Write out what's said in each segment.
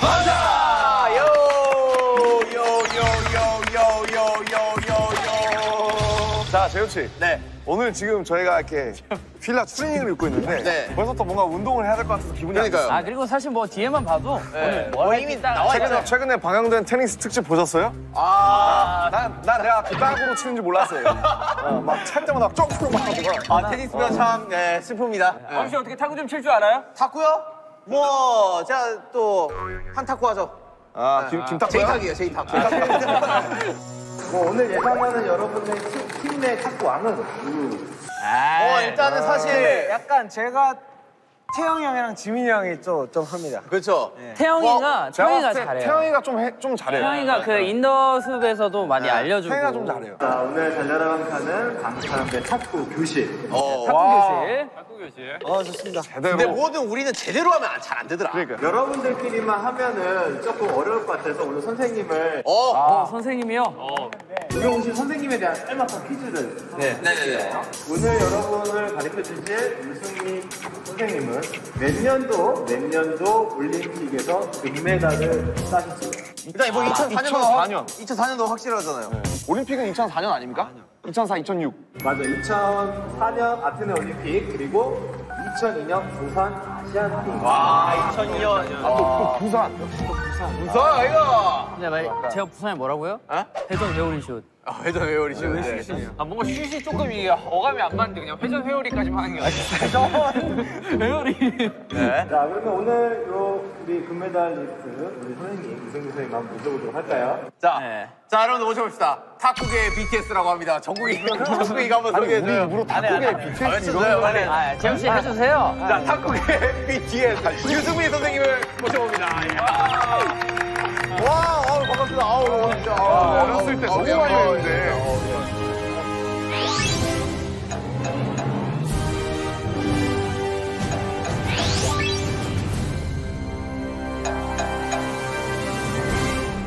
반사! 요! 요, 요, 요, 요, 요, 요, 요. 자, 재현 씨. 네. 오늘 지금 저희가 이렇게 필라 추리닝을 입고 있는데 네. 벌써부터 뭔가 운동을 해야 될 것 같아서 기분이 안 그러니까요. 좋습니다. 아 그리고 사실 뭐 뒤에만 봐도 네. 오늘 뭐 이미 나와 최근에. 최근에 방영된 테니스 특집 보셨어요? 아, 난, 난 내가 그 딱으로 치는지 몰랐어요. 어, 막 찰 때마다 막 점프로 막 하고. 아 테니스면 참 네, 슬픕니다. 네. 혹시 어떻게 탁구 좀 칠 줄 알아요? 탁구요? 뭐 제가 또 한탁구 하죠. 아, 김, 김탁구요? 제이탁이에요, 제이탁. 뭐 오늘 예상하는 여러분의 팀- 팀내 탁구 왕은 어, 일단은 사실 약간 제가 태형이 형이랑 지민이 형이 좀, 좀 합니다. 그렇죠. 태형이가 제가 태형이가 봤을 때 잘해요. 태형이가 좀, 해, 좀 잘해요. 태형이가 그 In the 숲에서도 많이 알려주고. 태형이가 좀 잘해요. 자, 오늘 잘 나가는 칸은 방탄대 탁구 교실. 어. 탁구 교실. 어, 좋습니다. 제대로. 근데 뭐든 우리는 제대로 하면 잘 안 되더라. 그러니까. 여러분들끼리만 하면은 조금 어려울 것 같아서 오늘 선생님을 어. 어, 선생님이요? 여기 오신 선생님에 대한 짤막한 퀴즈를 네, 네, 네. 오늘 여러분을 가르쳐 주실 유승민 선생님은 몇 년도 몇 년도 올림픽에서 금메달을 따셨습니다. 일단 뭐 2004년도 2004년. 2004년도 확실하잖아요. 올림픽은 2004년 아닙니까? 2004, 2006. 맞아, 2004년 아테네 올림픽 그리고 2002년 부산. 와, 2002년. 아, 또, 또 부산. 무서워 이거. 근데 말, 제가 부산에 뭐라고요? 어? 회전 회오리 슛. 아, 회전 회오리 슛. 네. 아 뭔가 슛이 조금 이게 어감이 안 맞는데 그냥 회전 회오리까지만 하는 게 아니라 회오리. 네. 자, 그러면 오늘 요 우리 금메달 리스트 우리 선생님 유승민 선생님 한번 모셔보도록 할까요? 자, 네. 자 여러분 모셔봅시다. 탁구계 BTS라고 합니다. 정국이 정국이가 한번 소개해줘요. 우리 탁구계 BTS 아, 빨리. 아, 재현 씨 해주세요. 자, 탁구계 BTS 유승민 선생님을 모셔봅니다. 와, 아우, 반갑습니다. 아우, 진짜. 아우, 어렸을 때 너무 많이. 아우,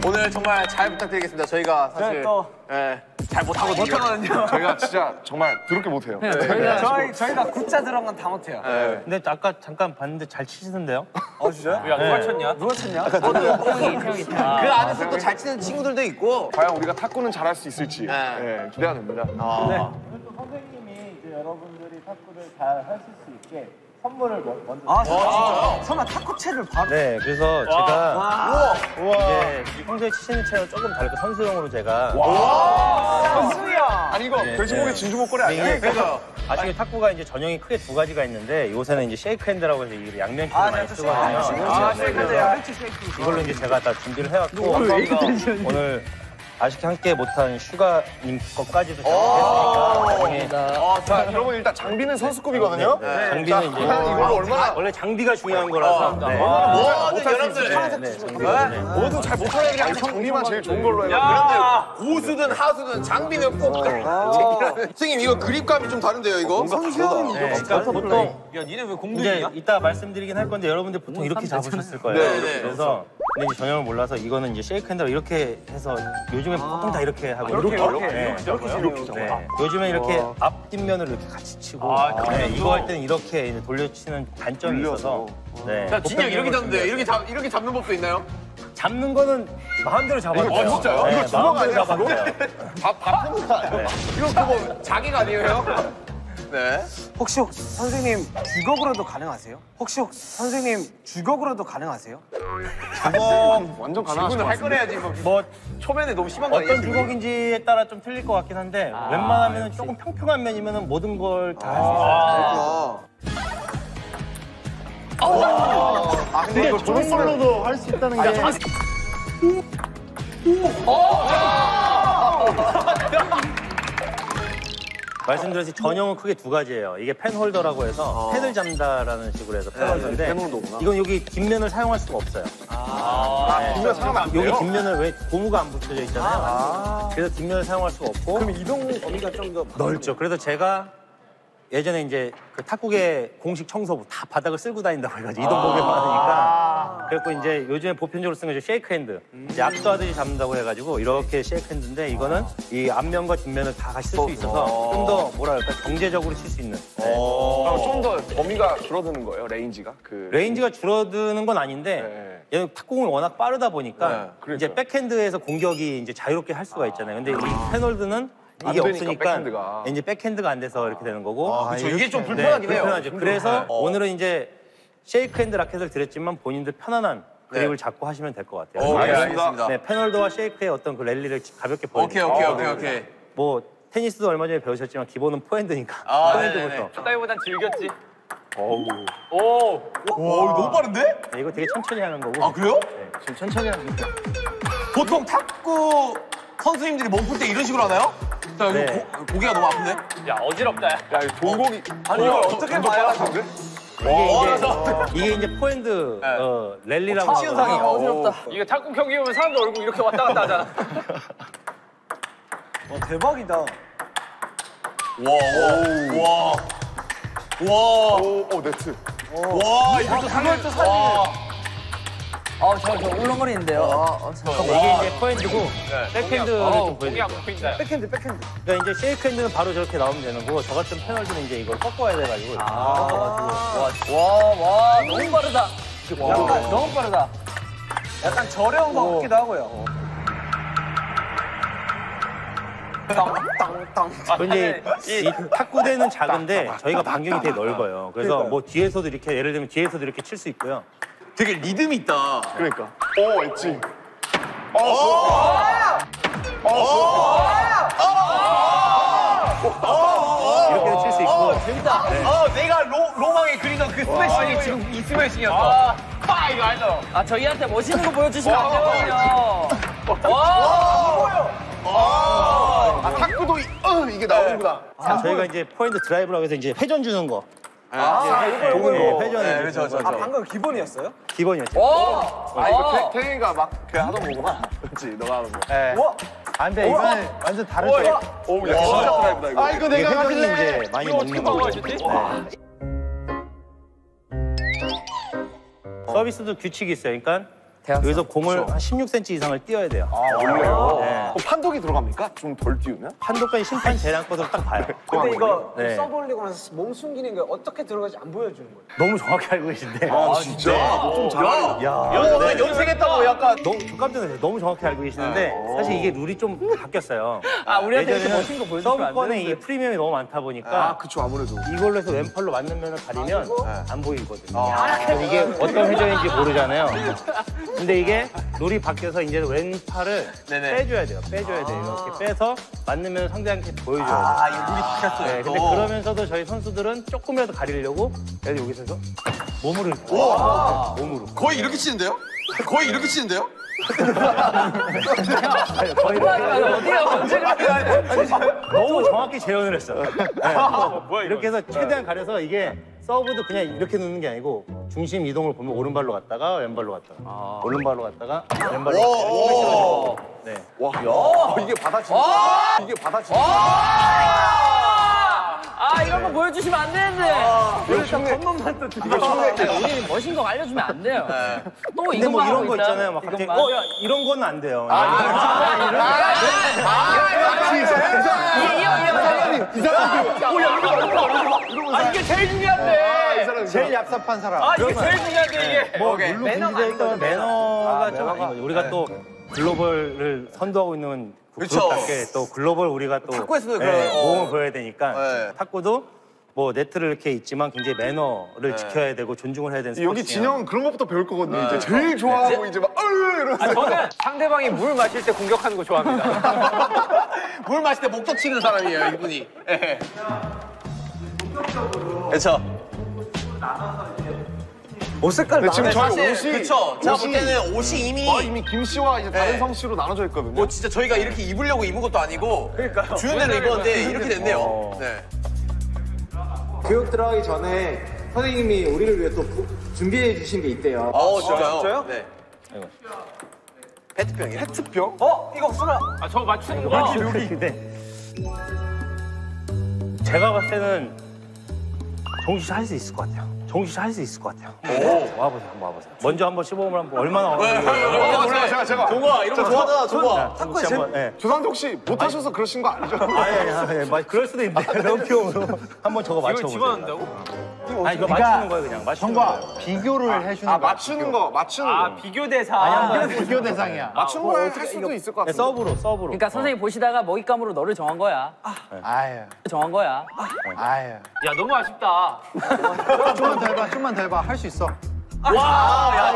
오늘 정말 잘 부탁드리겠습니다. 저희가 사실 또- 예, 잘 못하고 못하거든요. 저희가 진짜 정말 더럽게 못해요. 저희가 저희 저희가 굿자 들어간 건다 못해요. 예. 근데 아까 잠깐 봤는데 잘 치시던데요? 어 진짜요? 야 누가 쳤냐? 누가 쳤냐? 태영이 태영이 그 태영이. 안에서 또 잘 치는 친구들도 있고. 과연 우리가 탁구는 잘할 수 있을지 네. 예, 기대가 됩니다. 아. 또 선생님이 이제 여러분들이 탁구를 잘 하실 수 있게 선물을 뭐- 먼저. 아, 진짜요? 설마 탁구채를 바로? 네, 그래서 제가 이제 평소에 치시는 채와 조금 다르게 선수용으로 제가 선수야. 아니 이거 돼지고기 진주 목걸이 아니야? 이게 아시게 탁구가 이제 전형이 크게 두 가지가 있는데 요새는 이제 쉐이크 핸드라고 해서 이 양면키를 많이 쓰거든요. 아, 쉐이크제야. 이걸로 이제 제가 다 준비를 해왔고 오늘 아쉽게 함께 못한 슈가님 것까지도 제가 했으니까 아, 자, 여러분 일단 장비는 선수급이거든요. 네, 장비는 자, 이제 과연 이걸로 얼마나 원래 장비가 중요한 거라서 네. 모든 여러분들 네, 네, 장비가 네. 뭐든 잘 못하는 애들이 항상 장비만 제일 좋은 걸로 해요. 여러분들 고수든 하수든 장비는 꼭 챙기라는. 선생님 이거 그립감이 좀 다른데요 이거? 네, 그러니까 보통 야 니네 왜 이제 공들이냐? 이따 말씀드리긴 할 건데 여러분들 보통 이렇게 잡으셨을 거예요. 네, 네. 그래서 근데 이제 전형을 몰라서 이거는 이제 쉐이크 핸드로 이렇게 해서 요즘 에 보통 다 이렇게 하고 이렇게 이렇게? 네. 이렇게 잡아. 네. 요즘에 이렇게 앞 뒷면을 이렇게 같이 치고 네, 이거 할 때는 이렇게 이제 돌려치는 단점이 있어서 네. 자 진영 이렇게 잡는데 이렇게 잡 이렇게 잡는 법도 있나요? 잡는 거는 마음대로 이거 돼요. 진짜요? 네, 이거 주먹 마음대로 아니야, 잡아도 돼요. 밥밥 푸는 거 아니야? 이거 그거 자기가 아니에요? 네. 혹시 선생님 주걱으로도 가능하세요? 혹시 선생님 주걱으로도 가능하세요? 완전 가능하실 것 이분은 할 같습니다. 거래야지 뭐. 뭐 초면에 너무 심한 거? 어떤? 주걱인지에 따라 좀 틀릴 것 같긴 한데 웬만하면 조금 평평한 면이면 모든 걸 다 할수 있어요. 아. 아 근데 이거 저런 걸로도 할 수 있다는 게 말씀드렸듯이 전형은 크게 두 가지예요. 이게 펜 홀더라고 해서 펜을 잡는다라는 식으로 해서 펜 홀더인데 펜 홀더구나. 이건 여기 뒷면을 사용할 수가 없어요. 이거 사람 안 돼요? 여기 뒷면을 왜 고무가 안 붙여져 있잖아요. 그래서 뒷면을 사용할 수가 없고 그럼 이동 범위가 좀 더 넓죠. 그래서 제가 예전에 이제 그 탁구계 공식 청소부 다 바닥을 쓸고 다닌다고 해가지고 이동 폭이 많으니까 그래갖고 이제 요즘에 보편적으로 쓰는 게 쉐이크 핸드 이제 악수하듯이 잡는다고 해가지고 이렇게 쉐이크 핸드인데 이거는 이 앞면과 뒷면을 다 같이 쓸 수 있어서 좀 더 뭐라 할까 경제적으로 칠 수 있는 네. 좀더 범위가 줄어드는 거예요, range가? 그 range가 줄어드는 건 아닌데 네. 얘는 탁구공이 워낙 빠르다 보니까 네, 그러니까요. 이제 백핸드에서 공격이 이제 자유롭게 할 수가 있잖아요. 근데 이 펜홀더는 이게 안 되니까, 없으니까 백핸드가. 이제 백핸드가 안 돼서 이렇게 되는 거고. 그쵸, 이게 좀 네, 불편하긴 해요. 불편하죠. 그래서 오늘은 이제 쉐이크 핸드 라켓을 드렸지만 본인들 편안한 그립을 잡고 하시면 될 것 같아요. 오케이, 알겠습니다. 알겠습니다. 네, 펜홀더와 쉐이크의 어떤 그 랠리를 가볍게 오케이, 보여드릴게요. 오케이, 아, 오케이, 네. 오케이. 뭐 테니스도 얼마 전에 배우셨지만 기본은 포핸드니까 아, 포핸드부터. 따위보단 즐겼지. 어우. 오. 오, 이거 너무 빠른데? 네, 이거 되게 천천히 하는 거고. 아, 그래요? 지금 천천히 하는 거니까. 보통 탁구 선수님들이 몸풀 때 이런 식으로 하나요? 자, 이거 네. 고, 고개가 너무 아픈데? 야 어지럽다. 야. 야, 이거 종목이. 아니, 이걸 어떻게 봐야 하는데? 이게 이제, 이게 이제 포핸드 네. 어, 랠리라고 첫 시현상이에요. 하거든요. 어지럽다. 이거 탁구 경기 오면 사람들 얼굴 이렇게 왔다 갔다 하잖아. 대박이다. 와, 와, 와. 와, 오, 오, 네트. 와, 이것도 사진. 와. 어, 저, 저 울렁거리는데요. 어, 이게 이제 포핸드고 백핸드를 어, 좀 보여드릴게요. 안 보인다. 백핸드, 백핸드. 그러니까 이제 쉐이크 핸드는 바로 저렇게 나오면 되는 거고 저 같은 펜홀더는 이제 이걸 꺾어야 돼가지고 이렇게 꺾어가지고 와, 와, 너무 빠르다. 약간 너무 빠르다. 약간 저렴한 것 같기도 하고요. 근데 이 탁구대는 작은데 저희가 반경이 되게 넓어요. 그래서 뭐 뒤에서도 이렇게 예를 들면 뒤에서도 이렇게 칠 수 있고요. 되게 리듬이 있다. 그러니까. 오, 엣지. 이렇게도 칠 수 있고 어, 내가 로, 로망에 그리던 그 스매싱이 지금 이 스매싱이었어. 파 이거 알죠? 아, 저희한테 멋있는 거 보여주시면 안 되거든요. 와. 아, 탁구도 이, 어, 이게 나오는구나. 자, 저희가 이제 포핸드 드라이브라고 해서 이제 회전 주는 거. 아, 이거, 이거, 네, 이거. 회전을 네, 이제 그렇죠, 주는 그렇죠, 거. 아, 방금 기본이었어요? 기본이었죠. 오. 아, 이거 태, 태희가 막그 하던 거구나. 그렇지, 너가 하는 거. 우와! 안 돼, 이거는 완전 다르죠. 오, 야, 진짜 드라이브다, 이거. 아, 이거 이게 회전이 이제 많이 먹는 거고. 먹어야지? 서비스도 규칙이 있어요. 그러니까 여기서 공을 한 16cm 이상을 띄어야 돼요. 아, 원래요? 네. 어, 판독이 들어갑니까? 좀 덜 띄우면? 판독까지 심판 재량 것으로 딱 봐요. 근데 이거 네. 올리고 나서 몸 숨기는 게 어떻게 들어가지 안 보여주는 거예요? 너무 정확히 알고 계신데. 아, 진짜? 너좀 잘하네. 야, 연, 네. 연습했다고 약간. 너무 저 깜짝 놀랐어요. 너무 정확히 알고 계시는데 사실 이게 룰이 좀 바뀌었어요. 아, 우리한테 이렇게 멋진 거 보여주면 안 되는데. 이 프리미엄이 너무 많다 보니까 아, 그쵸, 아무래도. 이걸로 해서 왼팔로 맞는 면을 가리면 안 보이거든요. 그래서 이게 어떤 회전인지 모르잖아요. 근데 이게 룰이 바뀌어서 이제 왼팔을 네네. 빼줘야 돼요. 빼줘야 돼요. 이렇게 빼서 맞는 면을 상대한테 보여줘야 돼요. 아, 이거 눈이 바뀌었어요. 네, 근데 또. 그러면서도 저희 선수들은 조금이라도 가리려고 그래서 여기서 몸으로 이렇게 몸으로 거의 이렇게 치는데요? 거의 이렇게 치는데요? 거의 이렇게 어디야. 너무 정확히 재현을 했어. 네. 이렇게 해서 최대한 가려서 이게 서브도 그냥 이렇게 놓는 게 아니고 중심 이동을 보면 오른발로 갔다가 왼발로 갔다가 오른발로 갔다가 왼발로 갔다가 네. 와, 야, 이게 받아친다. 이게 받아친다. 아, 이런 거 보여주시면 안 되는데. 이거 흉내. 이거 흉내. 우리는 멋진 거 알려주면 안 돼요. 또 근데 이것만 뭐 이런 거? 있잖아요. 막 갑자기 이것만. 어, 야, 이런 거는 안 돼요. 아, 이 게 제일 중요한데. 제일 얍삽한 사람. 아, 이게 제일 중요한데, 이게. 뭐 오케이. 분리되어 있다면 매너가 좀 아닌 거죠. 우리가 또 글로벌을 선도하고 있는 그. 그룹답게 또 글로벌 우리가 또 탁구에서도 네, 그런- 어. 모험을 보여야 되니까 네. 탁구도 뭐 네트를 이렇게 있지만 굉장히 매너를 지켜야 되고 존중을 해야 되는 여기 스포츠예요. 진영은 그런 것부터 배울 거거든요. 이제 제일 좋아하고 이제 막, 어유 이러면서. 저는 상대방이 물 마실 때 공격하는 거 좋아합니다. 물 마실 때 목적 치는 사람이에요, 이분이. 예. 그렇죠. 옷 색깔 근데 지금 저희 사실 옷이 그쵸. 제가 볼 때는 옷이 이미 아, 이미 김 씨와 이제 다른 네. 성 씨로 나눠져 있거든요. 뭐 진짜 저희가 이렇게 입으려고 입은 것도 아니고 주는 대로 입었는데 이렇게 됐네요. 네. 교육 들어가기 전에 선생님이 우리를 위해 또 부- 준비해 주신 게 있대요. 어, 진짜요? 진짜요? 네. 아이고. 페트병이요? 페트병? 어? 이거 없으나? 아, 저거 맞추는 거. 근데 제가 봤을 때는 정식 씨할 수 있을 것 같아요. 정식 씨할 수 있을 것 같아요. 와보세요, 한번 와보세요. 먼저 한번 시범을 한번 얼마나 네, 어려운지. 몰라요, 제가, 제가. 좋아, 이런 거 좋아하잖아, 씨 한번, 예. 조상태 혹시 못하셔서 그러신 거 아니죠? 아니, 아니, 아니, 아니, 그럴 수도 있는데. 명표로 한번 저거 맞춰보세요. 집어넣는다고? 아니 이거 맞추는 거예요 그냥 맞추는 정과 거예요. 비교를 해주는 아 거야. 맞추는 거 맞추는 아 거. 비교 대상. 아니야, 비교 대상이야. 맞추는 거할 수도 있을 것 네, 같은데. 서브로 서브로. 그러니까 선생님 보시다가 먹잇감으로 너를 정한 거야. 아유, 정한 거야. 아유. 야 너무 아쉽다. 좀만 더 해봐, 좀만 더 해봐. 할 수 있어. 아까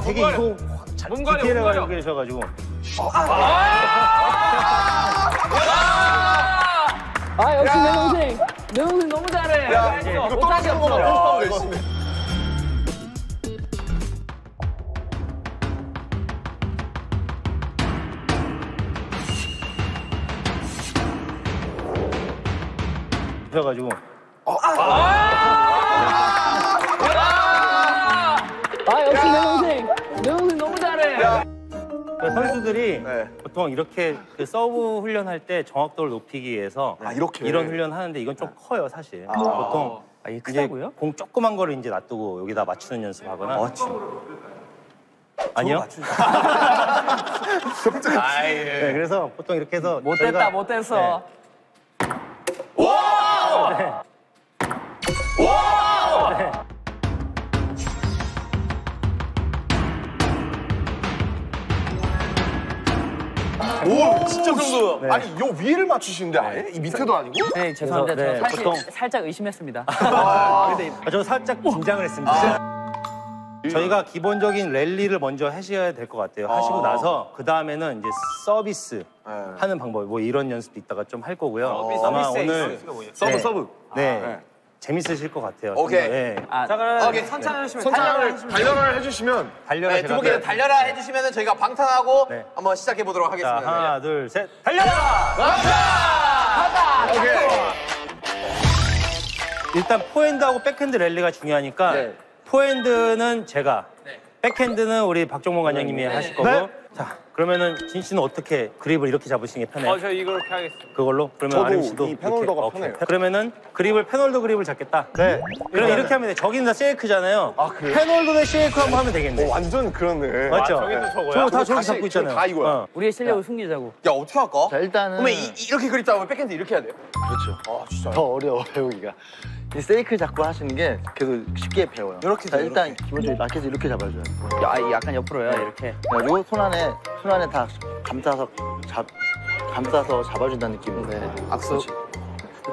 되게 이거 자- 몸 가려, 디테일하게 몸 가려. 알고 계셔가지고 아 역시 내 동생. 내 동생 너무 잘해. 야 이거 떨어지는 거만 편집하면 열심히. 그래가지고 아 역시 내 동생. 내 동생 너무 잘해. 그 선수들이 네. 보통 이렇게 그 서브 훈련할 때 정확도를 높이기 위해서 아, 이렇게? 이런 훈련 하는데 이건 좀 커요 사실. 보통 이게 이제 크다고요? 공 조그만 거를 이제 놔두고 여기다 맞추는 연습하거나. 아니요. 네, 그래서 보통 이렇게 해서 못됐다 저희가- 못됐어. 오 진짜 정도. 네. 아니 요 위를 맞추시는데 아예 이 밑에도 아니고? 네 죄송합니다. 그래서, 네, 저 사실 보통- 살짝 의심했습니다. 아, 저 살짝 긴장을 했습니다. 저희가 기본적인 랠리를 먼저 하셔야 될 것 같아요. 하시고 나서 그 다음에는 이제 서비스 네. 하는 방법, 뭐 이런 연습도 이따가 좀 할 거고요. 서비스, 아마 오늘 서비스가 뭐예요? 서브 네. 서브. 네, 네. 재밌으실 것 같아요. 오케이. 좀 더, 네. 아, 자 그럼 오케이. 천천히 해주시면 선창을 단련을 해주시면 달려라 네, 제가 두 분께 달려라 해주시면 저희가 방탄하고 네. 한번 시작해 보도록 자 하겠습니다. 하나 둘 셋 달려라! 오케이. 일단 포핸드하고 백핸드 랠리가 중요하니까 네. 포핸드는 제가, 백핸드는 우리 박종범 관장님이 하실 거고. 네. 자 그러면은 진 씨는 어떻게 그립을 이렇게 잡으시는 게 편해요? 어, 저 이렇게 하겠습니다. 그걸로? 그러면 저도 아름 씨도 이 펜홀더가 이렇게? 오케이. 편해요. 그러면은 그립을 펜홀더 그립을 잡겠다. 네. 그럼 이렇게 하면 돼. 저기는 다 쉐이크잖아요. 아, 그래요? 펜홀더 대 쉐이크 한번 하면 되겠네. 어, 완전 그렇네. 맞죠? 저기도 저거야? 저거 다 저렇게 다시 잡고 있잖아요. 다 이거야. 어. 우리의 실력을 숨기자고. 야 어떻게 할까? 자, 일단은 그러면 이, 이렇게 그립 잡으면 백핸드 이렇게 해야 돼요? 아 진짜. 더 어려워 배우기가. 이 쉐이크를 잡고 하시는 게 계속 쉽게 배워요. 이렇게 자, 일단 기본적으로 라켓을 이렇게 잡아줘요. 야, 이 약간 옆으로요 이렇게. 그리고 손 안에 손 안에 다 감싸서 잡 감싸서 잡아준다는 느낌으로. 네. 악수.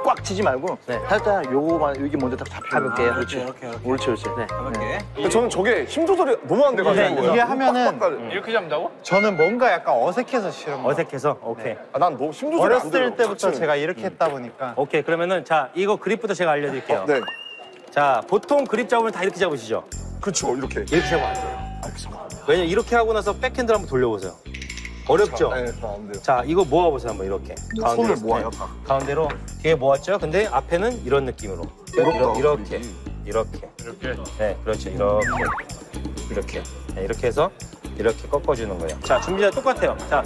꽉 치지 말고 네. 살짝 요거만 여기 먼저 딱 잡혀. 가볍게. 그렇지. 이렇게, 옳지, 옳지. 네. 이렇게 근데 저는 저게 힘 조절이 너무 안 돼가지고. 네, 이게 하면은 빡빡거려. 이렇게 잡는다고? 저는 뭔가 약간 어색해서 싫은 거. 어색해서 오케이. 아, 난 너무 힘 조절이 안 돼요. 어렸을 때부터 같이. 제가 이렇게 했다 보니까 오케이 그러면은 자 이거 그립부터 제가 알려 드릴게요. 네. 자 보통 그립 잡으면 다 이렇게 잡으시죠? 그렇죠. 이렇게. 이렇게 잡으면 안 돼요. 왜냐 면 이렇게 하고 나서 백핸드를 한번 돌려보세요. 어렵죠? 네, 다안 돼요. 자 이거 모아보세요 한번 이렇게. 손을 네. 모아요, 다. 가운데로 뒤에 모았죠? 근데 앞에는 이런 느낌으로. 어렵다, 이렇게. 그립이. 이렇게. 이렇게. 네, 그렇죠. 이렇게. 이렇게. 네, 이렇게 해서 이렇게 꺾어주는 거예요. 자, 준비자 똑같아요. 자,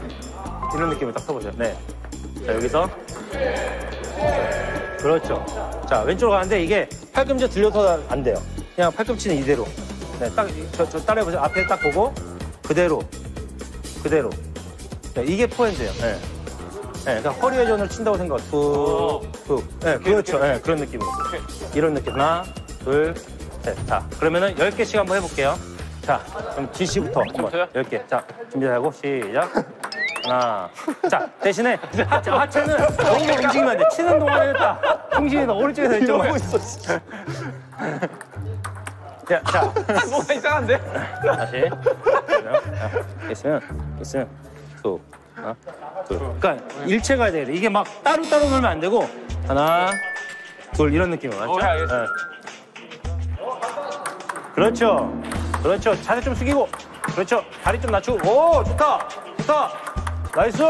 이런 느낌을 딱 써보세요. 네. 자, 여기서. 그렇죠. 자, 왼쪽으로 가는데 이게 팔꿈치 들려서 안 돼요. 그냥 팔꿈치는 이대로. 네, 딱, 저, 저 따라해보세요. 앞에 딱 보고, 그대로. 그대로. 네, 이게 포핸드예요. 네. 네, 그러니까 허리 회전을 친다고 생각. 툭, 툭. 네, 그렇죠. 네, 그런 느낌으로. 이런 느낌. 하나, 둘, 셋. 자, 그러면은 10개씩 한번 해볼게요. 자, 그럼 진 씨부터 한번. 10개. 자, 준비하고 시작. 하나. 자, 대신에 하체, 하체는 너무 움직이면 안 돼. 치는 동안에는 딱 중심이 너 오른쪽에서 왼쪽으로. 있어, 자, 자, 뭐가 이상한데? 다시. 있으면, 있으면, 툭, 하나, 둘. 그러니까 일체 가야 돼요. 이게 막 따로따로 놀면 안 되고, 하나, 둘, 이런 느낌으로. 맞죠? 어, 예, 알겠습니다. 네. 그렇죠. 그렇죠. 자세 좀 숙이고. 그렇죠. 다리 좀 낮추고. 오, 좋다. 좋다. nice.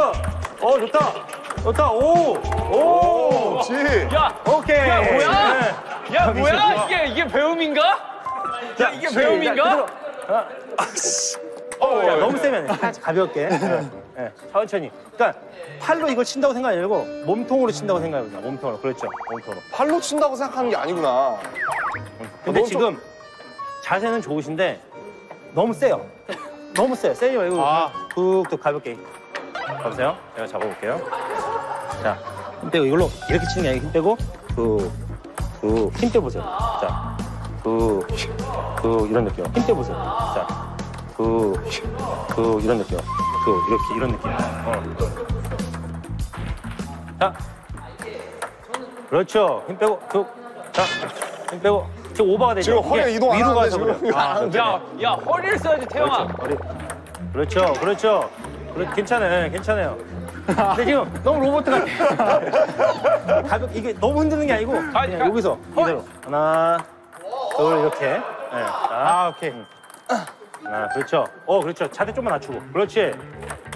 오, 좋다. 좋다. 오, 오. 지 야, 오케이. 야, 뭐야? 네. 야 여기 뭐야? 이게 이게 배움인가? 야 이게. 배움인가? 그대로. 하나. 어, 야, 너무 세면 안 돼. 살짝 가볍게. 네. 네, 천천히. 그러니까 팔로 이걸 친다고 생각하지 말고 몸통으로 친다고 생각해보자. 몸통으로. 그렇죠. 몸통으로. 팔로 친다고 생각하는 게 아니구나. 근데 너무 지금 자세는 좋으신데 너무 세요. 너무 세요. 세지 말고 아. 툭툭 가볍게. 보세요. 제가 잡아볼게요. 자, 힘 빼고 이걸로 이렇게 치는 게 아니고 힘 빼고 툭, 그, 힘 빼보세요. 자, 그, 그, 이런 느낌. 힘 빼보세요. 자, 그, 그, 이런 느낌. 그, 이렇게, 이런 느낌. 어. 자. 그렇죠. 힘 빼고, 쭉. 자, 힘 빼고. 지금 오버가 되죠. 지금 허리 이동 안 위로 가서 그래요. 아, 그렇죠. 야, 야, 허리를 써야지, 태영아. 머리. 그렇죠, 그렇죠. 그래, 괜찮아요, 괜찮아요. 근데 지금 너무 로봇 같아. 가볍 이게 너무 흔드는 게 아니고 그냥 가- 여기서 이대로 하나, 둘 이렇게. 네. 아, 오케이. 하나, 그렇죠. 어, 그렇죠. 차대 좀만 낮추고. 그렇지.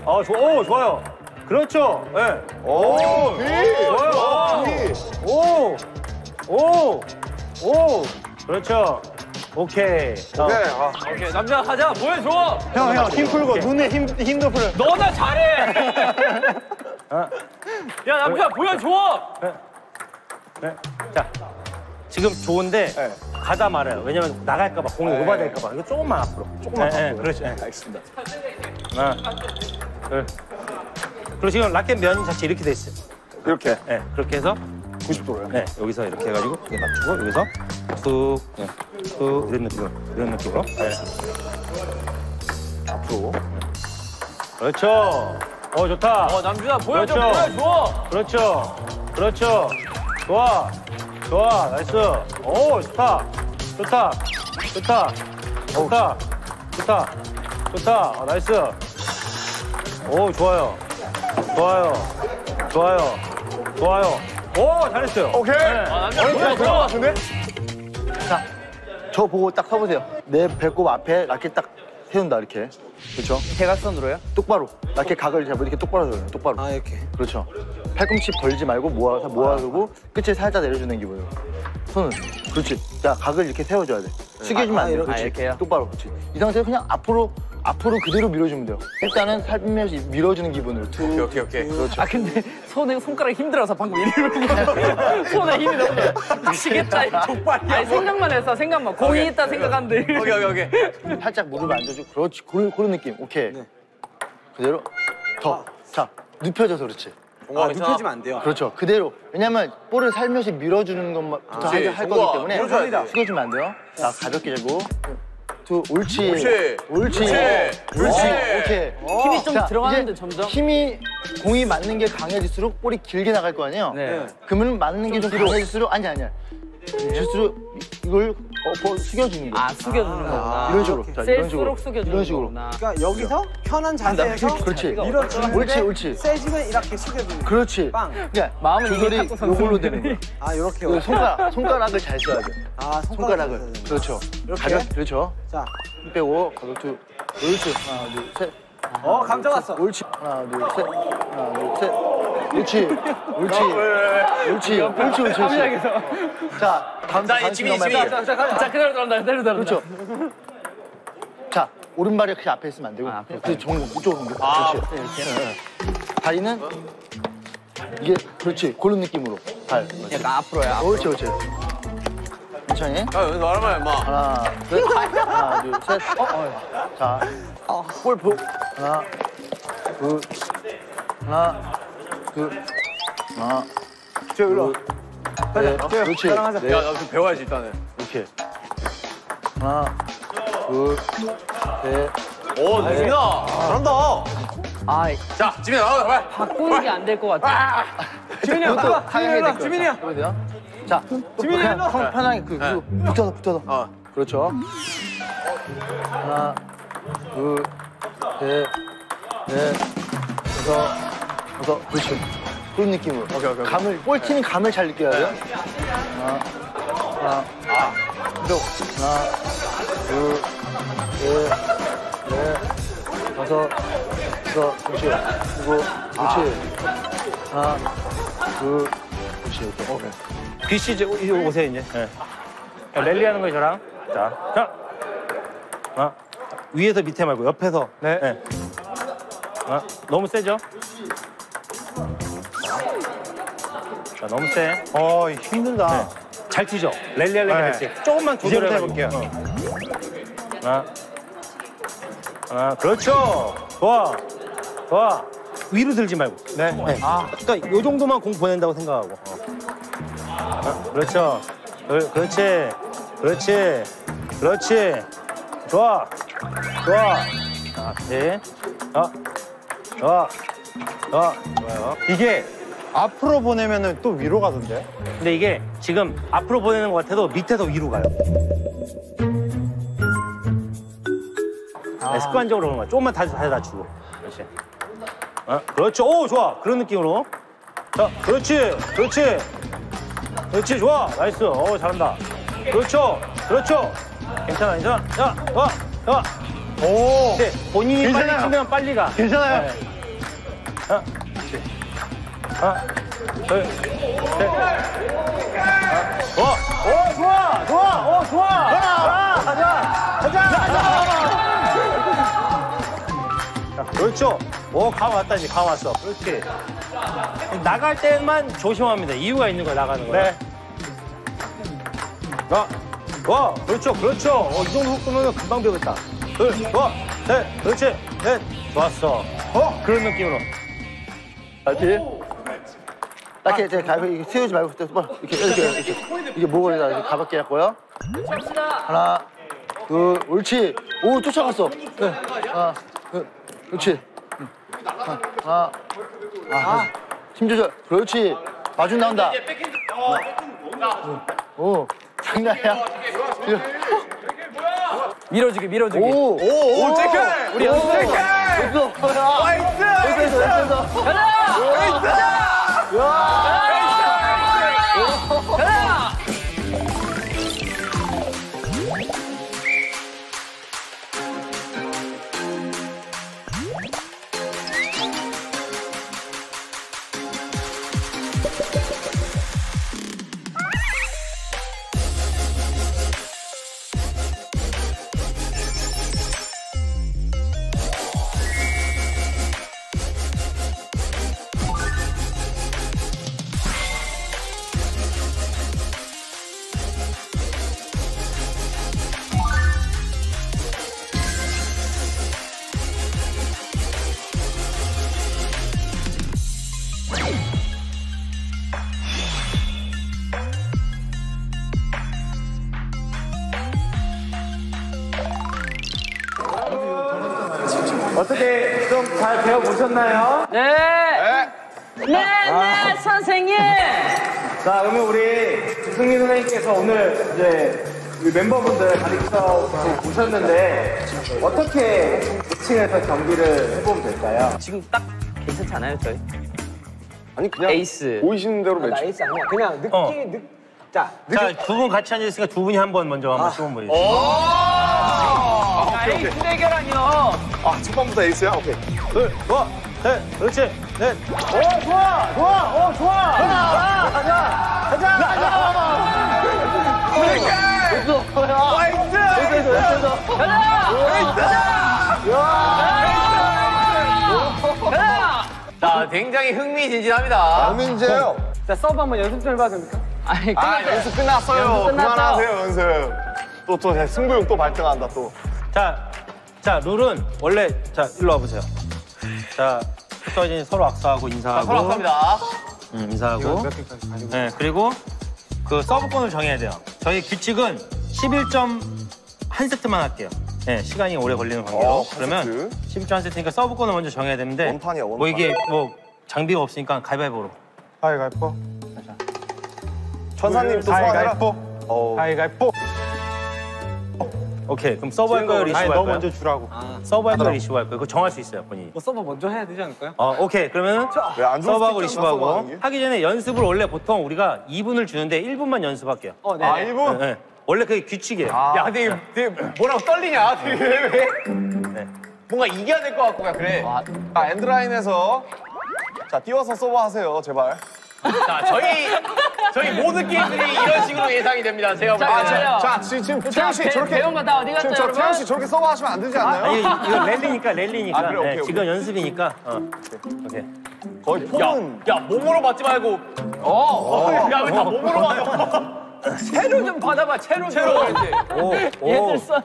어, 좋, 오, 좋아요. 그렇죠. 예. 네. 오, 좋아요. 오, 오, 오, 그렇죠. 오케이. 어. 네, 아. 오케이, 남자 가자, 보여줘. 형, 형, 힘 풀고 눈에 힘, 힘도 풀어. 너나 잘해. 아. 야, 남자 보여줘. 네. 자, 지금 좋은데 네. 가다 말아요. 왜냐면 나갈까 봐 공이 오버될까 봐. 이거 조금만 앞으로. 조금만 네, 앞으로. 그렇지. 네. 알겠습니다. 하나, 둘. 그리고 지금 라켓 면 자체 이렇게 돼 있어요. 이렇게 네, 그렇게 해서 90도로요. 네, 여기서 이렇게 해가지고 이게 맞추고 여기서 툭, 네, 툭 이런 느낌으로, 이런 느낌으로. 네. 앞으로. 그렇죠. 어 좋다. 어, 남준아 보여줘, 그렇죠. 보여줘. 그렇죠. 그렇죠. 좋아. 좋아. nice. 오, 좋다. 좋다. 좋다. 좋다. 좋다. 좋다. 아, 나이스. 오, 좋아요. 좋아요. 좋아요. 좋아요. 오, 잘했어요. 오케이. 아, 남자 될것 보여줘. 같은데? 자, 저 보고 딱 서보세요. 내 배꼽 앞에 라켓 딱 세운다 이렇게. 그렇죠? 대각선으로요? 똑바로. 라켓 각을 잡고 이렇게 똑바로 세워요. 똑바로. 아, 이렇게. 그렇죠. 팔꿈치 벌지 말고 모아서 모아두고 끝을 살짝 내려주는 기분으로. 손은. 그렇지. 자, 각을 이렇게 세워줘야 돼. 숙여주면 안 돼. 이렇게. 그렇지. 아, 이렇게 요? 똑바로. 그렇지. 이 상태에서 그냥 앞으로, 앞으로 그대로 밀어주면 돼요. 일단은 살며시 밀어주는 기분으로. 툭. 오케이, 오케이, 오케이. 그렇죠. 아, 근데 손에 손가락이 힘들어서 방금 이러고 손에 힘이 너무 미치겠다. 이거. 아니, 생각만 했어, 생각만. 공이 있다 생각하는데. 오케이, 오케이, 오케이. 살짝 무릎 앉아주고. 그렇지. 그런, 그런 느낌. 오케이. 그대로. 더. 자, 눕혀져서 그렇지. 아, 눕혀지면 안 돼요. 그렇죠. 그대로. 왜냐면 볼을 살며시 밀어주는 것부터 그렇지. 할, 할 거기 때문에 밀어줘야 돼. 숙여주면 안 돼요. 자, 가볍게 재고. 두, 옳지. 옳지. 옳지. 옳지. 옳지. 오케이. 힘이 좀 자, 들어가는데, 이제 점점. 힘이 공이 맞는 게 강해질수록 볼이 길게 나갈 거 아니에요? 네. 그러면 맞는 게 좀 강해질수록 아니 아니야. 질수록 이걸 어, 뭐 숙여주는 거야. 아, 숙여주는 거구나. 이런 식으로. 자, 이런 식으로. 셀수록 숙여주는 이런 식으로. 거구나. 그러니까 여기서 편한 자세에서 그렇지. 밀어주는데 옳지, 옳지. 세지면 이렇게 숙여주는 거야. 그렇지. 빵. 그러니까 마음은 조절이. 요걸로 되는 거야. 아, 이렇게. 그 손가락, 손가락을 잘 써야 돼. 아, 손가락을. 손가락을. 그렇죠. 이렇게? 가볍, 그렇죠. 자, 힘 빼고 가볍게. 옳지. 하나, 둘, 셋. 어, 감 잡았어. 옳지. 하나, 둘, 셋. 하나, 둘, 셋. 옳지. 옳지. 옳지. 옳지, 옳지, 옳지. 자, 다음, 자, 다음 지민이, 지민이. 해볼게요. 자, 자, 자, 그대로 들어간다, 그대로 들어간다. 그렇죠. 자, 오른발이 그냥 앞에 있으면 안 되고. 아, 앞에 그 정면, 이쪽으로 옮겨. 아, 그렇지. 네. 다리는 이게, 그렇지. 그런 느낌으로. 발. 약간 앞으로야. 옳지, 옳지. 천천히. 야, 여기서 말하면 임마. 하나, 둘, 하나, 둘, 셋. 어, 어. 자, 볼 보. 하나, 둘, 하나, 둘, 하나, 저 일로. 넷. 그렇지. 야, 넷. 나좀 배워야지, 일단은. 이렇게. 하나, 둘, 셋. 오, 지민아. 잘한다. 아, 자, 지민아, 나가, 빨리. 바꾸는 게 안 될 것 같아. 지민이 형, 또 하향해야 될 거야. 지민이야. 해보세요. 자, 지민이. 편- 편하게 그, 그 붙어서 붙어서. 어. 그렇죠. 하나, 둘, 셋, 넷, 다섯, 다섯. 그렇지. 그런 느낌으로. 오케이, 오케이. 감을, 볼팀이 감을 잘 느껴야 돼요. 하나, 하나, 아, 또 하나, 둘, 셋, 넷, 다섯, 다섯, 그렇지. 그리고, 그렇지. 하나, 둘, 그렇지. 이렇게. 오케이. BC 이제 오- 이리 오세요 이제. 네. 자, 랠리 하는 거 저랑. 자, 자. 하나. 위에서 밑에 말고 옆에서. 네. 하나. 너무 세죠? 자, 너무 세. 어, 힘들다. 네. 잘 튀죠? 랠리 하려면 네. 됐지. 조금만 조절해볼게요. 해볼게요. 하나. 하나. 그렇죠. 좋아. 좋아. 위로 들지 말고. 네. 네. 아, 그러니까 요 정도만 공 보낸다고 생각하고. 어. 하나, 그렇죠. 그, 그렇지. 그렇지. 그렇지. 좋아. 좋아. 자, 네. 자, 좋아. 좋아. 좋아요. 이게 앞으로 보내면은 또 위로 가던데? 근데 이게 지금 앞으로 보내는 것 같아도 밑에서 위로 가요. 네, 습관적으로 그런 거야. 조금만 다시 다시 낮추고. 그렇지. 어, 그렇죠. 오, 좋아. 그런 느낌으로. 자, 그렇지. 그렇지. 그렇지. 좋아. nice. 어, 잘한다. 그렇죠. 그렇죠. 괜찮아, 괜찮아. 자, 와, 와. 오. 네, 본인이 괜찮아요. 빨리 치면 빨리 가. 괜찮아요. 네. 그렇지. 하나, 둘, 셋. 어, 오, 좋아, 좋아, 오, 좋아. 자, 가자, 가자, 가자. 자, 그렇죠. 오, 감 왔다, 이제 감 왔어. 그렇지. 나갈 때만 조심합니다. 이유가 있는 거야, 나가는 거야. 네. 자, 와, 그렇죠, 그렇죠. 어, 이 정도 속도면 금방 배웠다. 둘, 와, 셋, 그렇지, 넷. 좋았어. 어, 그런 느낌으로. 알지? 딱히 가볍게 이렇게 세우지 말고 똑바로 이렇게 이렇게 이렇게 이게 이렇게 가볍게 했고요. 하나, 둘, 옳지. 오 쫓아갔어. 네. 하나, 둘, 그렇지. 응. 하나, 하나, 아, 힘 조절. 그렇지. 마중 나온다. 오, 오, 장난이야. 밀어주기 밀어주기. 오, 오, 오, 체크! 우리 연습. 됐어. 나이스! 됐어, 됐어, 됐 어. 어떻게 좀 잘 배워보셨나요? 네. 네, 네, 선생님. 자, 그러면 우리 주승민 선생님께서 오늘 이제 우리 멤버분들 가르쳐 보셨는데 어떻게 2층에서 경기를 해보면 될까요? 지금 딱 괜찮지 않아요, 저희? 아니 그냥 에이스. 보이시는 대로 매치. nice 아니야. 그냥 느낌, 어. 느, 자, 자, 두 분 같이 앉아있으니까 두 분이 한 번 먼저 한번 시범 보여주세요. 야, 에이스 대결 아니요. 아, 첫 번부터 에이스야? 오케이. 둘, 좋아, 셋, 그렇지, 넷. 오, 좋아, 좋아, 오, 좋아. 가자, 가자, 가자, 가자. 됐어, 됐어. 자, 굉장히 흥미진진합니다. 민재요. 자, 서브 한번 연습 좀 해봐도 됩니까? 아니, 아, 끝났어요. 연습 끝났어요. 연습 끝났죠? 그만하세요, 연습. 또, 또, 승부욕 또 발등한다, 또. 자, 자, 룰은 원래, 자, 일로 와보세요. 자, 붙어진 서로 악수하고 인사하고. 서로 합니다. 응, 인사하고. 네, 그리고 그 서브권을 정해야 돼요. 저희 규칙은 11점 한 세트만 할게요. 네, 시간이 오래 걸리는 관계로. 어, 한 그러면 11점 한 세트니까 서브권을 먼저 정해야 되는데. 원판이야, 원판. 뭐 이게 뭐 장비가 없으니까 가위바위보로. 가위가위뽀. 천사님 또 소환해라. 어. 가위가위뽀. 오케이, 그럼 서브 할 거예요, 리시브 할너 거예요? 먼저 주라고. 서브 할 거예요, 리시브 할 거예요? 그거 정할 수 있어요, 본인이. 뭐 서브 먼저 해야 되지 않을까요? 어, 오케이. 그러면은 왜 안 좋을 있잖아, 리시브하고 서브하는 게. 하기 전에 연습을 원래 보통 우리가 2분을 주는데 1분만 연습할게요. 어, 네. 아, 네, 1분? 네. 원래 그게 규칙이에요. 야, 근데 이게 되게 뭐라고 떨리냐? 되게 왜? 네. 뭔가 이겨야 될 것 같고, 야, 그래. 자, 엔드라인에서. 자, 띄워서 서브 하세요, 제발. 자, 저희, 저희 모든 게임들이 이런 식으로 예상이 됩니다. 제가 볼 자, 때는. 저요. 자, 지금, 지금 자, 태형 씨 배- 저렇게. 배운 거 다 어디 갔죠, 지금 저 여러분? 태형 씨 저렇게 서브 하시면 안 되지 않나요? 아니, 이거 랠리니까, 랠리니까. 아, 그래, 오케이, 네, 오케이. 지금 연습이니까. 어. 오케이. 거의 야, 폼은. 야, 몸으로 맞지 말고. 어, 야, 왜 다 몸으로 맞아? 채로 좀 받아봐, 채로 좀. 채로 이제. 오, 오. 얘들 싸움.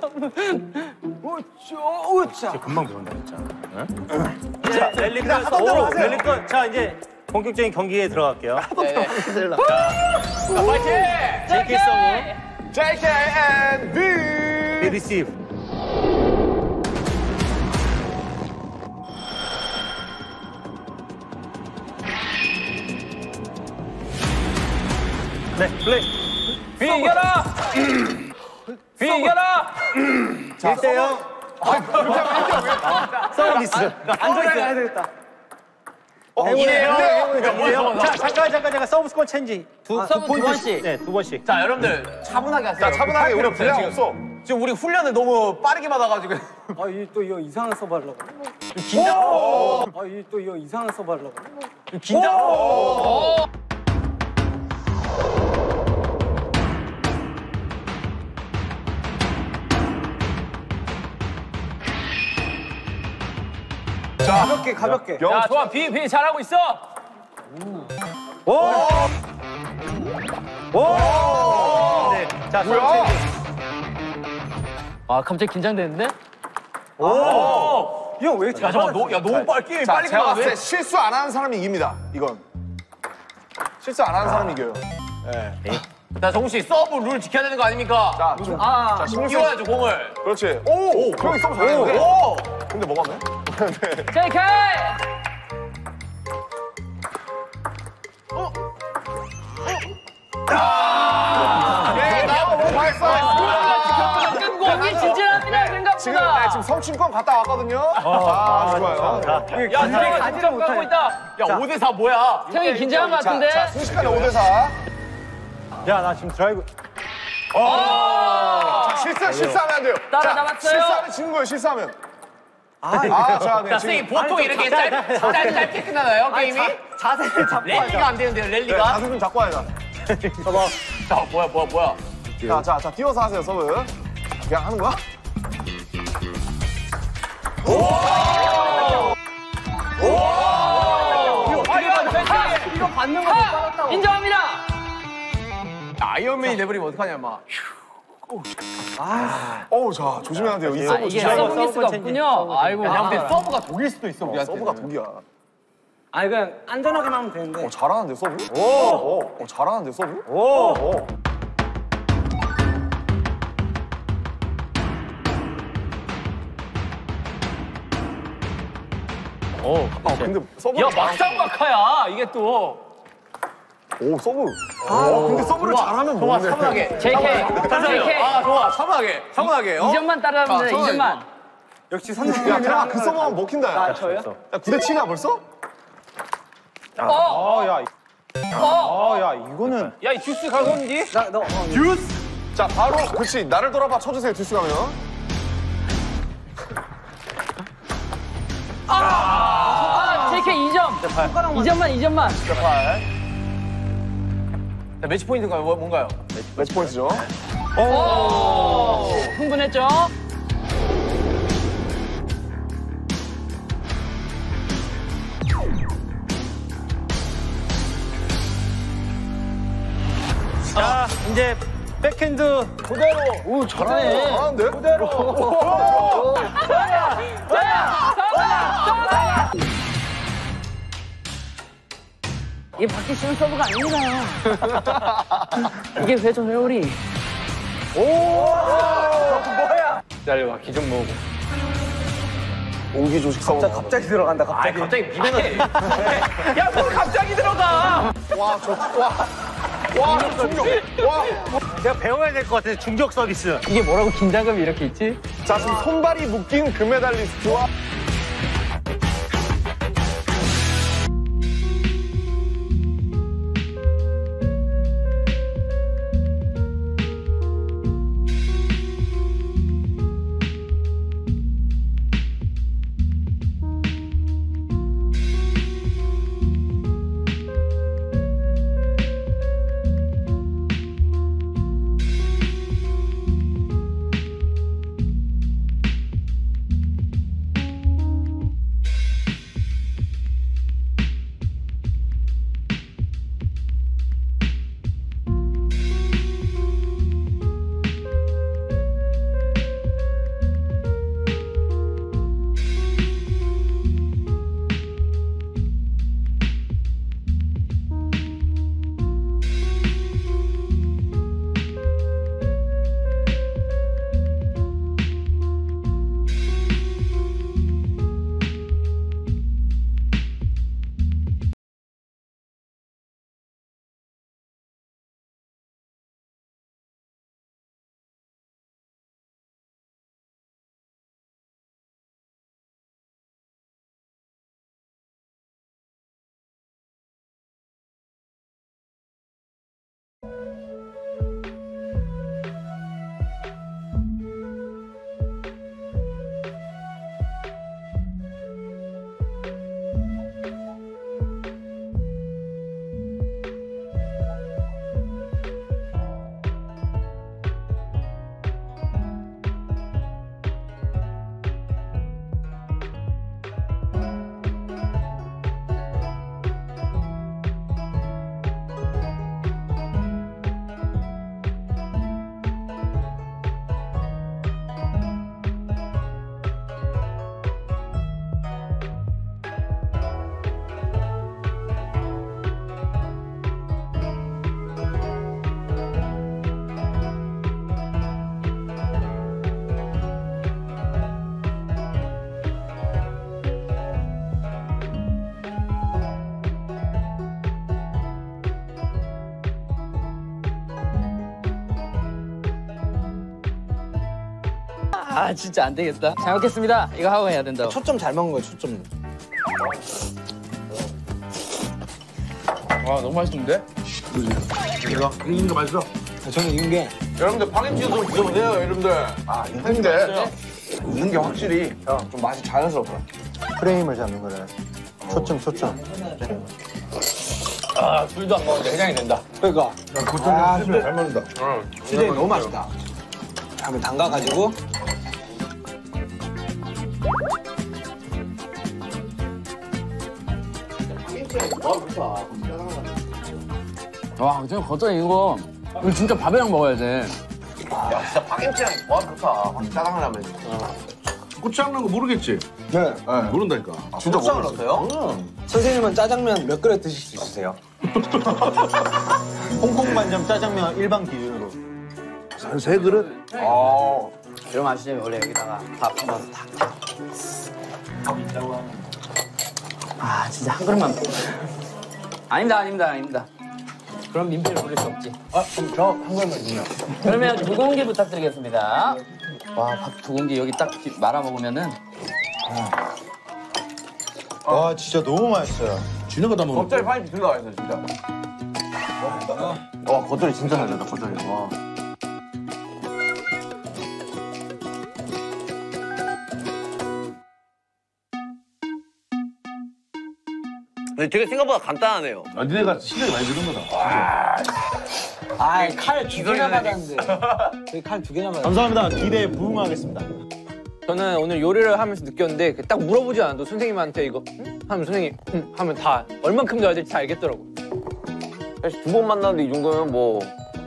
진짜 금방 배운다, 진짜. 응? 자, 랠리 끝. 오, 랠리 끝. 자, 이제 본격적인 경기에 들어갈게요. JK 서브. JK and V. 리시브. 네, 플레이. V 이겨라. V 이겨라. 1대0. 서비스. 앉아있어야 되겠다. 이래요? 이래요? 자, 잠깐, 잠깐, 잠깐. 서브 스코어 체인지. 두, 서브 두 포인트. 번씩. 네, 두 번씩. 자, 여러분들 차분하게 하세요. 자, 차분하게 우리 분량 지금. 없어. 지금 우리 훈련을 너무 빠르게 받아가지고. 아, 이또 이거 이상한 서브 하려고. 긴장. 아, 이또 이거 이상한 서브 하려고. 긴장. 가볍게, 가볍게. 야, 좋아. V, V 잘하고 있어. 네. 자, 뭐야? 아 갑자기 긴장되는데? 형, 왜 이렇게 야, 잠깐, 너, 야, 너무 빨리 게임 자, 빨리 제가 봤을? 때 실수 안 하는 사람이 이깁니다. 이건. 실수 안 하는 사람이 이겨요. 자, 정국 씨, 서브 룰 지켜야 되는 거 아닙니까? 자, 좀, 자, 신경 써. 띄워야죠, 공을. 그렇지. 오! 형이 서브 잘했는데? 오! 근데 뭐가 없네? JK! 예. 공이 진지합니다 생각보다. 네, 지금 성춘권 갔다 왔거든요. 아, 아주 좋아요. 야, 사람 가지랑 까고 있다. 야, 5대4 뭐야? 형이 긴장한 것 같은데? 자, 순식간에 5대4. 야, 나 지금 드라이브. 자, 실수, 실수하면 안 돼요. 따라 자, 잡았어요. 실수하면 지는 거예요, 실수하면. 아, 아 자, 네, 자, 지금. 선생님, 보통 이렇게 짧, 짧, 짧게 끝나나요, 게임이? 자세를 잡고 랠리가 안 되는데요, 네, 랠리가? 자세 좀 잡고 와야 돼. 자, 뭐야, 뭐야, 뭐야. 자, 자, 자, 띄워서 하세요, 서브. 그냥 하는 거야? 이거 받는 거 하! 인정합니다. 아이언맨이 내버리면 어떡하냐, 막. 어우, 자, 조심해야 돼요. 이 아, 서브 이게 진짜. 서브 미스가 없군요. 아이고. 야, 근데 아, 서브가 독일 수도 있어, 우리한테. 서브가 독이야. 아니, 그냥 안전하게만 하면 되는데. 어, 잘하는데, 서브? 오! 어, 어, 잘하는데, 서브? 오! 오. 오, 아, 근데 서브. 야, 막상막하야, 이게 또. 오, 서브. 아, 근데 서브를 잘하면 좋아. 차분하게. JK. JK. 아, 좋아, 차분하게. 차분하게. 어? 2점만 따라하면 돼, 자, 2점만. 역시 야, 선생님이랑 그냥 그 서브하면 먹힌다. 야, 저요? 야, 9대 7이야, 벌써? 어! 아, 야. 아, 야, 이거는. 야, 이 듀스 가건지? 나, 너, 어, 자, 바로, 그렇지. 나를 돌아봐 쳐주세요, 듀스 가면. 아, JK 2점. 2점만, 2점만. 자, 8. 자, 매치 포인트가 뭐, 뭔가요? 매치 포인트죠. 오! 흥분했죠? 자, 이제 백핸드 그대로. 오, 잘하네. 잘하는데? 이게 받기 쉬운 서브가 아닙니다. 이게 회전 회오리. 기다려봐, 기좀 모으고. 오기 조식 서브. 갑자기 들어간다, 아, 갑자기. 갑자기 비벼넣지. 야, 뭘 갑자기 들어가! 와, 저, 와. 와, 중력. 와. 내가 배워야 될 것 같아, 중력 서비스. 이게 뭐라고 긴장감이 이렇게 있지? 자, 지금 손발이 묶인 금메달리스트와 아 진짜 안 되겠다. 잘 먹겠습니다. 이거 하고 해야 된다고. 초점 잘 먹은 거예요, 초점. 와 너무 맛있는데? 저는 이긴 게 여러분들 파김치 좀 드셔보세요, 여러분들. 아, 있는데 있는 게 확실히 좀 맛이 자연스럽더라. 프레임을 잡는 거래. 초점, 초점. 아 술도 안 먹었는데 해장이 된다. 그러니까 아, 진짜 잘 먹는다. 수제 너무 맛있다. 한번 담가가지고 와 근데 겉절이 이거 이거 진짜 밥이랑 먹어야 돼. 야, 진짜 파김치랑 조합 좋다. 짜장라면. 고추장 넣은 거 모르겠지? 네. 모른다니까. 진짜 고추장을 넣었어요? 선생님은 짜장면 몇 그릇 드실 수 있으세요? 홍콩 반점 짜장면 일반 기준으로. 한세 그릇? 어. 이런 맛이지 원래 여기다가 밥 넣어서 탁탁. 아 진짜 한 그릇만. 아닙니다 아닙니다 아닙니다. 그럼 민폐를 부릴 수 없지. 아, 그럼 저 한 그릇만 주세요. 그러면 두 공기 부탁드리겠습니다. 와 밥 두 공기 여기 딱 말아 먹으면은 와, 진짜 너무 맛있어요. 진영가 다 먹는 겉절이 둘 나와 있어, 진짜. 와, 겉절이 진짜 잘 된다, 겉절이. 와. 근데 되게 생각보다 간단하네요. 아, 니네가 시간이 많이 드는 거다. 아, 칼두 개나 맞았는데. 저희 칼 두 개나 맞았는데. 감사합니다. 기대에 부응하겠습니다. 저는 오늘 요리를 하면서 느꼈는데 그딱 물어보지 않아도 선생님한테 이거 응? 하면 선생님 응? 하면 다 얼만큼 넣어야 될지 다 알겠더라고. 사실 두 번 만났는데 이 정도면 뭐,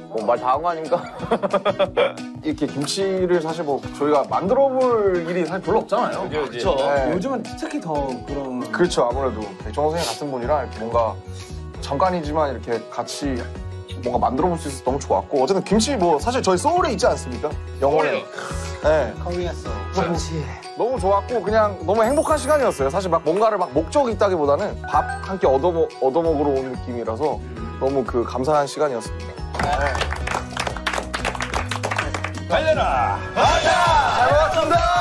뭐 말 다 한 거 아닌가? 이렇게 김치를 사실 뭐 저희가 만들어 볼 일이 사실 별로 없잖아요. 그렇죠. 요즘은 특히 더 그런. 그렇죠. 아무래도 백종원 선생님 같은 분이랑 이렇게 뭔가 잠깐이지만 이렇게 같이 뭔가 만들어 볼 수 있어서 너무 좋았고 어쨌든 김치 뭐 사실 저희 소울에 있지 않습니까? 영원히. 네. 커밍했어. 너무 좋았고 그냥 너무 행복한 시간이었어요. 사실 막 뭔가를 막 목적이 있다기보다는 밥 한 끼 얻어먹, 얻어먹으러 온 느낌이라서 너무 그 감사한 시간이었습니다. 달려라! 가자! 잘 왔습니다!